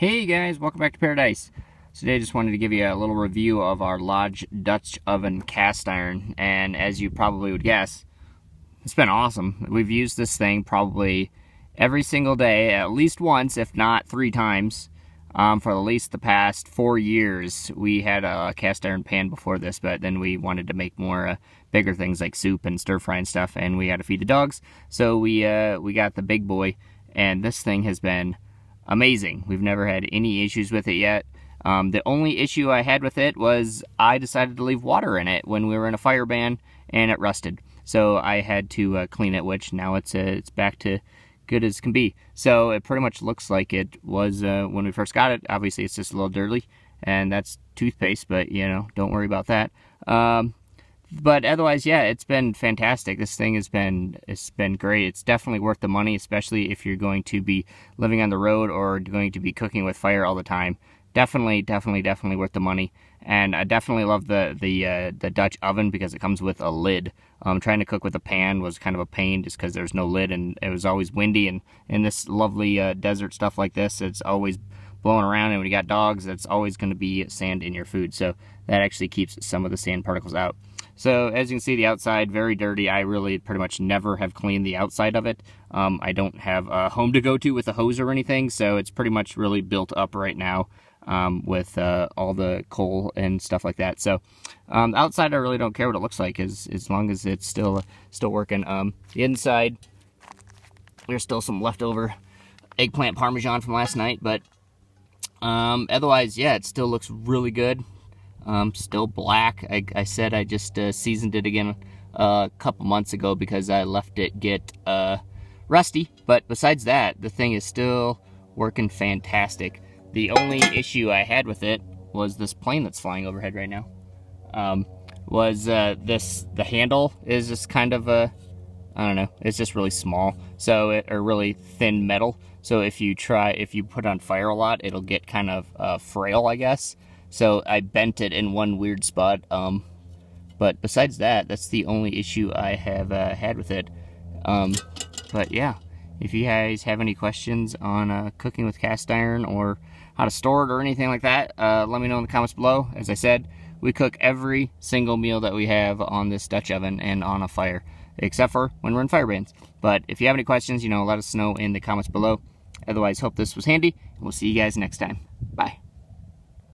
Hey guys, welcome back to Paradise. Today I just wanted to give you a little review of our Lodge Dutch Oven cast iron and as you probably would guess, it's been awesome. We've used this thing probably every single day, at least once, if not three times, um, for at least the past four years. We had a cast iron pan before this, but then we wanted to make more uh, bigger things like soup and stir fry and stuff, and we had to feed the dogs, so we uh, we got the big boy, and this thing has been amazing. We've never had any issues with it yet. Um, the only issue I had with it was I decided to leave water in it when we were in a fire ban and it rusted. So I had to uh, clean it, which now it's uh, it's back to good as can be. So it pretty much looks like it was uh, when we first got it. Obviously, it's just a little dirty, and that's toothpaste, but you know, don't worry about that. Um, but otherwise, yeah, it's been fantastic. This thing has been it's been great. It's definitely worth the money, especially if you're going to be living on the road or going to be cooking with fire all the time. Definitely, definitely, definitely worth the money. And I definitely love the the uh, the Dutch oven because it comes with a lid. Um, trying to cook with a pan was kind of a pain just because there's no lid and it was always windy. And in this lovely uh, desert stuff like this, it's always blowing around. And when you got dogs, that's always going to be sand in your food. So that actually keeps some of the sand particles out. So as you can see, the outside, very dirty. I really pretty much never have cleaned the outside of it. Um, I don't have a home to go to with a hose or anything, so it's pretty much really built up right now um, with uh, all the coal and stuff like that. So um, outside, I really don't care what it looks like as, as long as it's still still working. Um, the inside, there's still some leftover eggplant parmesan from last night, but um, otherwise, yeah, it still looks really good. Um, still black. I, I, said I just uh, seasoned it again uh, a couple months ago because I left it get uh, rusty. But besides that, the thing is still working fantastic. The only issue I had with it was this plane that's flying overhead right now. Um, was uh, this the handle is just kind of a I don't know. It's just really small, so it or really thin metal. So if you try if you put on fire a lot, it'll get kind of uh, frail, I guess. So I bent it in one weird spot. Um, but besides that, that's the only issue I have uh, had with it. Um, but yeah, if you guys have any questions on uh, cooking with cast iron or how to store it or anything like that, uh, let me know in the comments below. As I said, we cook every single meal that we have on this Dutch oven and on a fire, except for when we're in fire bans. But if you have any questions, you know, let us know in the comments below. Otherwise, hope this was handy, and we'll see you guys next time. Bye.